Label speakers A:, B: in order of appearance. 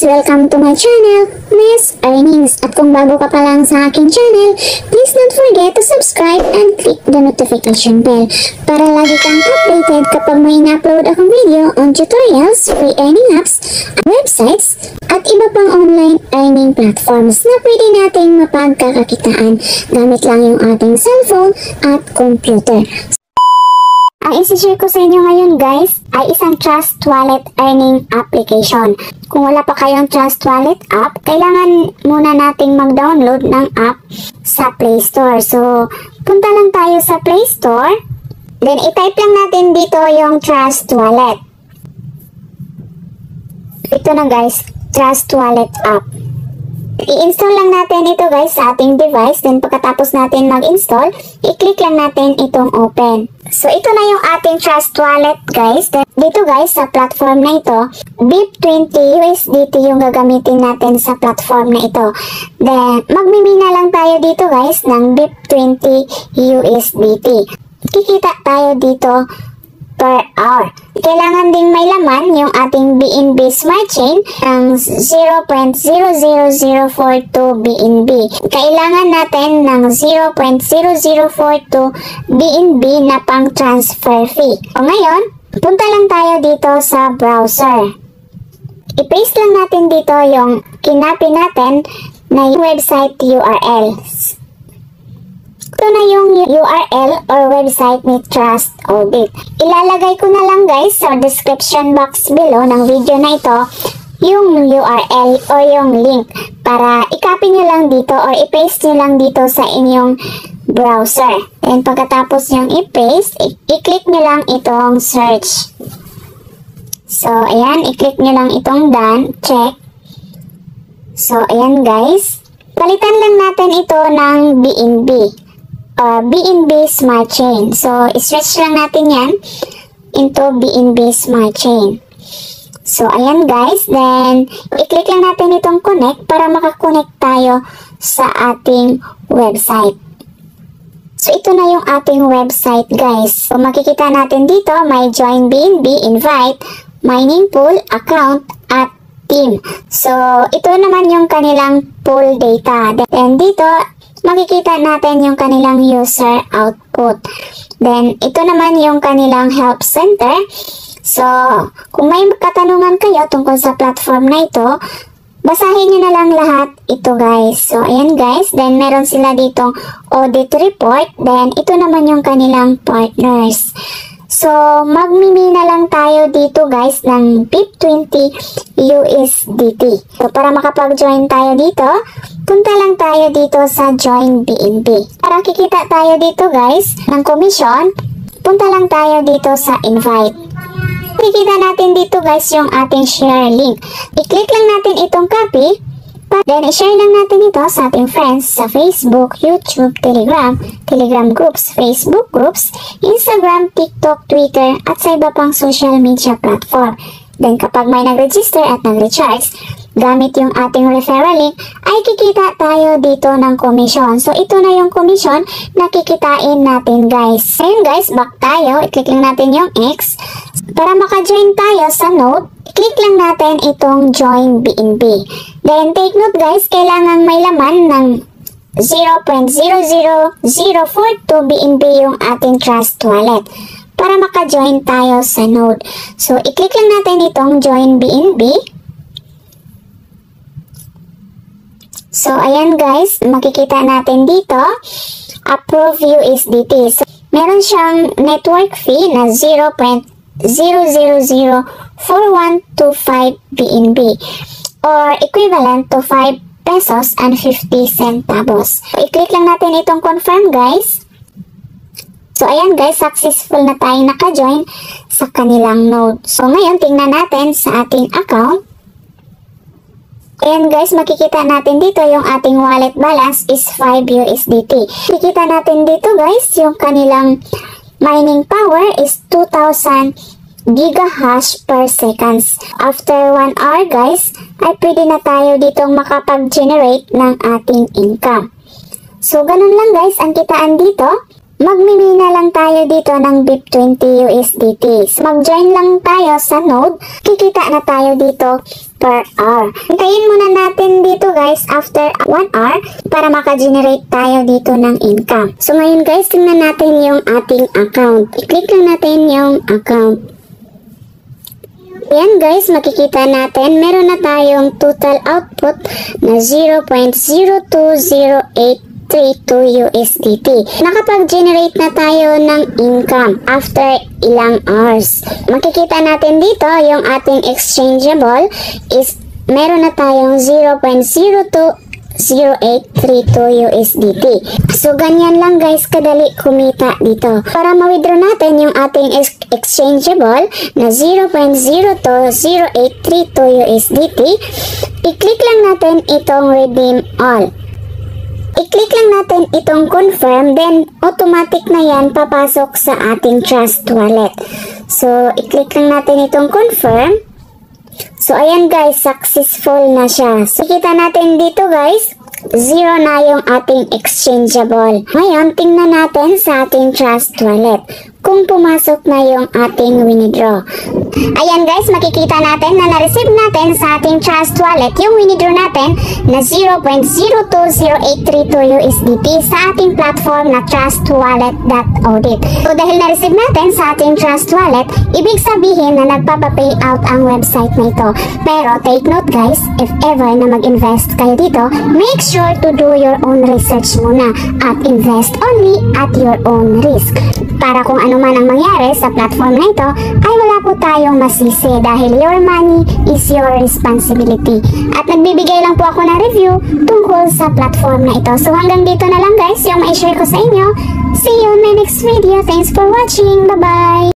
A: guys! Welcome to my channel, Miss Earnings. At kung bago ka pa lang sa aking channel, please don't forget to subscribe and click the notification bell para lagi kang updated kapag may in-upload akong video on tutorials, free earning apps, websites, at iba pang online earning platforms na pwede nating mapagkakakitaan gamit lang yung ating cellphone at computer. Ang isi-share ko sa inyo ngayon guys ay isang Trust Wallet earning application. Kung wala pa kayong Trust Wallet app, kailangan muna nating mag-download ng app sa Play Store. So, punta lang tayo sa Play Store. Then, itype lang natin dito yung Trust Wallet. Ito na guys, Trust Wallet app. I-install lang natin ito guys sa ating device. Then pagkatapos natin mag-install, i-click lang natin itong open. So ito na yung ating Trust Wallet guys. Then, dito guys sa platform na ito, BIP20 USDT yung gagamitin natin sa platform na ito. Then magmimina lang tayo dito guys ng BIP20 USDT. Kikita tayo dito per hour. Kailangan ding may laman yung ating BNB Smart Chain ng 0.00042 BNB. Kailangan natin ng 0.0042 BNB na pang transfer fee. O ngayon, punta lang tayo dito sa browser. I-paste lang natin dito yung kinapi natin na website URL. Ito na yung URL or website ni Trust Audit. Ilalagay ko na lang guys sa description box below ng video na ito yung URL o yung link para i-copy nyo lang dito or i-paste nyo lang dito sa inyong browser. And pagkatapos yung i-paste, i-click nyo lang itong search. So, ayan, i-click nyo lang itong done, check. So, ayan guys. Palitan lang natin ito ng BNB BNB Smart Chain. So, i-switch lang natin yan into BNB Smart Chain. So, ayan guys. Then, i-click lang natin itong connect para makakonect tayo sa ating website. So, ito na yung ating website guys. So, makikita natin dito, may join BNB, invite, mining pool, account, at team. So, ito naman yung kanilang pool data. Then, dito, makikita natin yung kanilang user output. Then, ito naman yung kanilang help center. So, kung may katanungan kayo tungkol sa platform na ito, basahin nyo na lang lahat ito guys. So, ayan guys. Then, meron sila ditong audit report. Then, ito naman yung kanilang partners. So, magmimina lang tayo dito guys ng BIP20 USDT. So, para makapag-join tayo dito, punta lang tayo dito sa Join BNB. Para kikita tayo dito guys ng commission, punta lang tayo dito sa Invite. Kikita natin dito guys yung ating share link. I-click lang natin itong copy Then, i-share lang natin ito sa ating friends sa Facebook, YouTube, Telegram, Telegram groups, Facebook groups, Instagram, TikTok, Twitter, at sa iba pang social media platform. Then, kapag may nag-register at nag-recharge, gamit yung ating referral link, ay kikita tayo dito ng commission. So, ito na yung commission na kikitain natin, guys. Ayun, guys, back tayo. I-click lang natin yung X. Para maka-join tayo sa note, click lang natin itong join BNB. Then take note guys, kailangan may laman ng 0.00042 BNB yung ating trust wallet para maka-join tayo sa node. So, i-click lang natin itong join BNB. So, ayan guys, makikita natin dito, approve USDT. So, meron siyang network fee na 0.000 0004125 BNB or equivalent to 5 pesos and 50 centavos. I-click lang natin itong confirm guys. So ayan guys, successful na tayo naka-join sa kanilang node. So ngayon, tingnan natin sa ating account. Ayan guys, makikita natin dito yung ating wallet balance is 5 USDT. Kikita natin dito guys, yung kanilang mining power is 2,000 gigahash per seconds. After 1 hour guys, ay pwede na tayo ditong makapag-generate ng ating income. So, ganun lang guys ang kitaan dito. Magmimina lang tayo dito ng BIP20 USDT. Mag-join lang tayo sa node. Kikita na tayo dito per hour. Hintayin muna natin dito guys after 1 hour para maka-generate tayo dito ng income. So ngayon guys, tingnan natin yung ating account. I-click lang natin yung account. Ayan guys, makikita natin, meron na tayong total output na 0.02082 USDT. Nakapag-generate na tayo ng income after ilang hours. Makikita natin dito yung ating exchangeable is meron na tayong 0.02 0832 USDT. So, ganyan lang guys kadali kumita dito. Para ma-withdraw natin yung ating ex exchangeable na 0.020832 USDT, i-click lang natin itong redeem all. I-click lang natin itong confirm, then automatic na yan papasok sa ating Trust Wallet. So, i-click lang natin itong confirm. So, ayan guys, successful na siya. So, kita natin dito guys, zero na yung ating exchangeable. Ngayon, tingnan natin sa ating Trust Wallet kung pumasok na yung ating withdraw. Ayan guys, makikita natin na na-receive natin sa ating Trust Wallet yung withdraw natin na 0.020832 USDT sa ating platform na trustwallet.audit. So dahil na-receive natin sa ating Trust Wallet, ibig sabihin na nagpapa-payout ang website na ito. Pero take note guys, if ever na mag-invest kayo dito, make sure to do your own research muna at invest only at your own risk. Para kung ano man ang mangyari sa platform na ito, ay wala po tayong masisi dahil your money is your responsibility. At nagbibigay lang po ako ng review tungkol sa platform na ito. So hanggang dito na lang guys yung ma-share ko sa inyo. See you in my next video. Thanks for watching. Bye-bye!